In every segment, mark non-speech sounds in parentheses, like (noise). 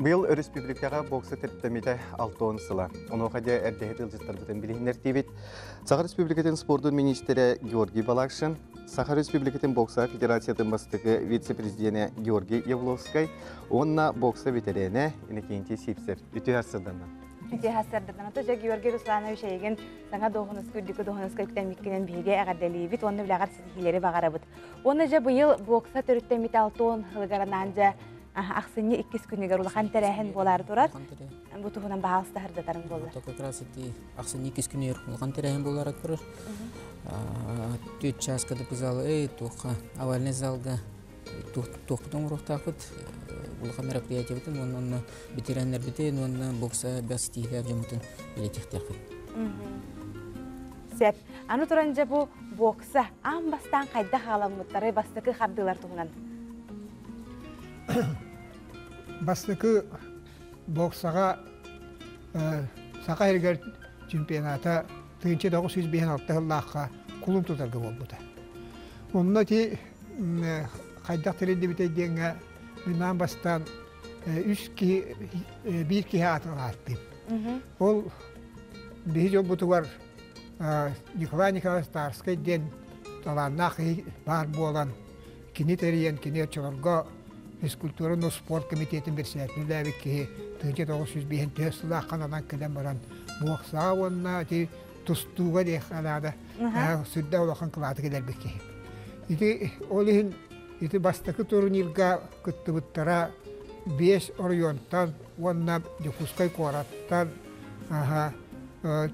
Быйыл республикаға боксы тәрттәмеде 6 сыла. Оны қаде әрдегі жылжыттар бұтын білігіндер дейбет. Саха республикатын спордың министері Георгий Балакшин, Саха республикатын бокса федерациятын бастығы вице-президенті Георгий Евловскай, онна бокса ветерене Иннокентий Сипсер. Үті асырдана. Ити хасардан ата жа Георгий Русланович эйген саңа дохунус күрдүкө дохунус көктен миккенен биге агадделибит онны билагар сихилери багарабыт. Оны жа быйыл бокса төрүттен мит алтон хылгаранан жа аксыны иккис күнүгөр улахан терехин болар туһунан баалста хардатарын болду. То как раз аксын никис күнер улган терәһен буларак көрөр. Төт улга мероприятие битен оннан ветераннар битен оннан бокса билетихтәхит. Сеп, аны бокса ам бастан бастыкы хардылар туһунан. (coughs) бастыкы боксаға сақа ергер чемпионата тыынчы доғыз жүз бейін алтығыллаққа кулум тутарга болбута. Ти қайдақ тіренде бітейденге мүнан бастан ки бир ки атыға аттым. Ол бейі жол бұтуар Николай Николаевич ден бар болан кини терен кини чолорго физкультура но спорт комитетин берсәтү ләбик ки тыгы тогыз жүз бейін төсілі қананан кілем баран буақса онна ти тустуга де халада сүддә улахан кылаты келер беке ити олихин ити бастакы турнирга кыттыбыттара беш орионтан онна жокускай кораттан аха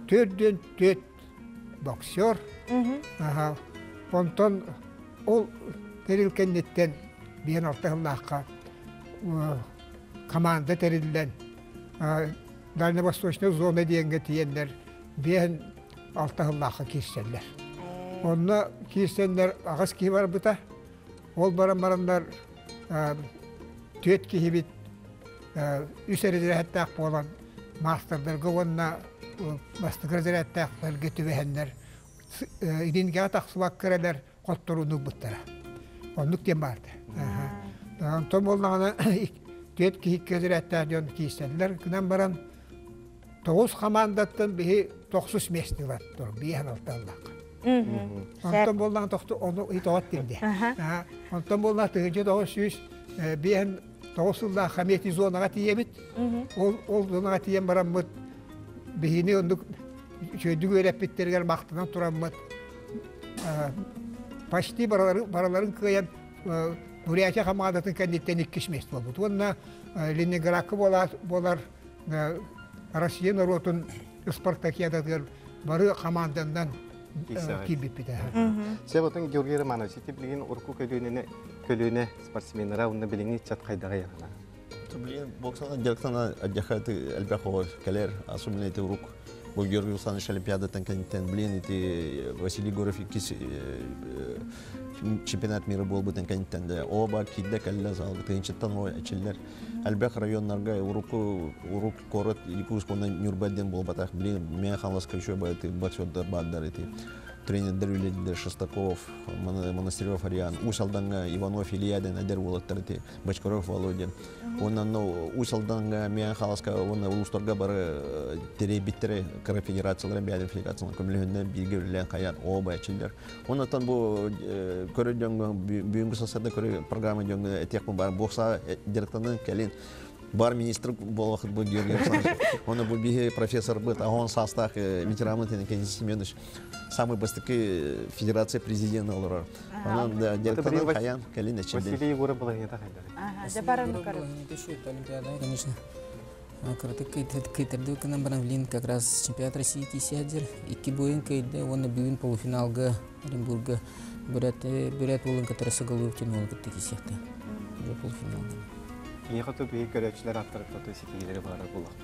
төрдөн төт боксер аха онтон ол терилкеннеттен биен ортағыллаққа команда терилден дальневосточный зона дегенге тиеннер биен алтағыллаққа кирсенлер. Онна кирсенлер ағас ки бар бұта. Ол баран барандар төт ки бит үс әрезерәттәк болан мастердарға онна мастығырзерәттәк бәлге түбәһәннәр. Идинге атақсылақ керәләр қоттыруны бұттара. Оннук тем барды. Том болнағына төт ки кезерәттәк жон кирсенлер күнән баран тоғыз командаттан тур. Онтон демде. Онтон болдан тыгынчы тоғыз жүз хамети зонаға тиемит. Ол зонаға тием бараммыт. Бихини ондук тураммыт. Почти бараларын кыян Бурятия хамадатын кәндеттен иккиш мест болбут. Онна Ленинградкы болар Россия народын спартакиададыр бары командандан кибип бите. Сеп отын Георгий Романович, ти билген урку көлүнүнө көлүнө спортсменлер унда билген чат кайдага яна. Блин, боксана директана отдыхает Альбяхова, Калер, особенно это урук. Был Георгий Александрович Олимпиада танканитен, блин, эти Василий Горов кис чемпионат мира был бы танканитен, да, оба кидде калла зал, тынчыттан ой ачиллер. Альбях районнарга уруку урук корот Нюрбаден был батах, блин, мен халаска еще бы это боксер баддар эти тренерлер үледі Шестаков, Монастырев Ариан, Усалданга Иванов Ильядин, Адер Волоттар эти Бочкаров Володин. Онан ну Усалданга мен халаска оны улустарга бары тере биттере кара федерациялар бәдер федерациялар көмөлүндө билге билен каян оба ачылдар. Онан бу көрө дөңгө бүгүнкү сасада көрө программа дөңгө этек бар бокса директордун келин бар министр был был Георгий Александрович. Он был биге профессор быт, а он Семенович. Самый быстрый федерация президента олар. Он да директор Хаян Василий Егоров был хайдар. Ага, конечно. Кыртык кыйтырды кынан как раз чемпионат России тисядер. Ики бойын оны бүгін Оренбурга бүрәт бүрәт болын ол кытты кисекті. Ехату бей көрәкчілер аттырып таты сетегелері бары болақ.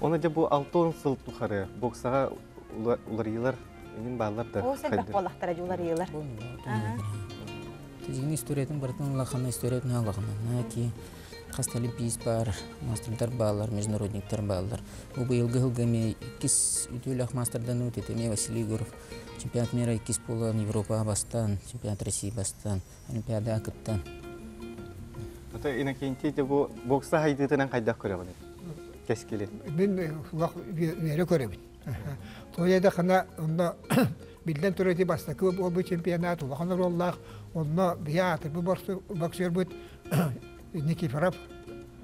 Оны же бұл алтын сыл тухары боксаға улар елар Мен баллар да. О, сәл бақ болақтар әжулар елар. Тезгін историятын бартын лахана историятын алағына. Ки бар, международниктар. Бұл бұйылғы өтетеме Василий Егоров. Чемпионат мира болан Европа бастан, чемпионат России бастан, Олимпиада. Ата инакенти де бу бокса хайдытынан кайдак көрө баны. Кескели. Мен улах вере көрөбүт. Тояда хана онно билден турати бастакы ол бу чемпионат улахан роллах онно биятыр бу боксер бут Никифоров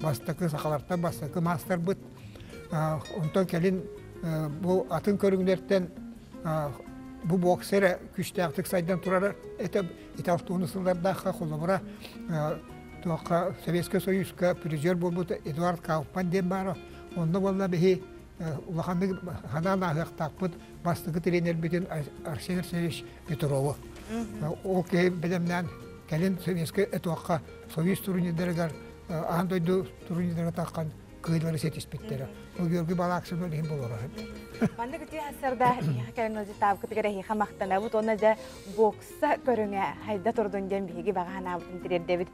бастакы сакаларттан бастакы мастер бут. Онтон келин бу атын көрүңдерден бу боксер күчтәктик сайдан турар это италтуны сылдардаха холобра тока Советский Союзка призер болбут Эдуард Кауфман дем бары онда болла бихи улаханны ханан бастыгы тренер битен Арсений Арсеньевич Петрову ол ке белемнән келин Советский этуакка Союз турнирдерегер андойду турнирдерге таккан кыйлары. Ол оны бокса көрүңә хайда дебит.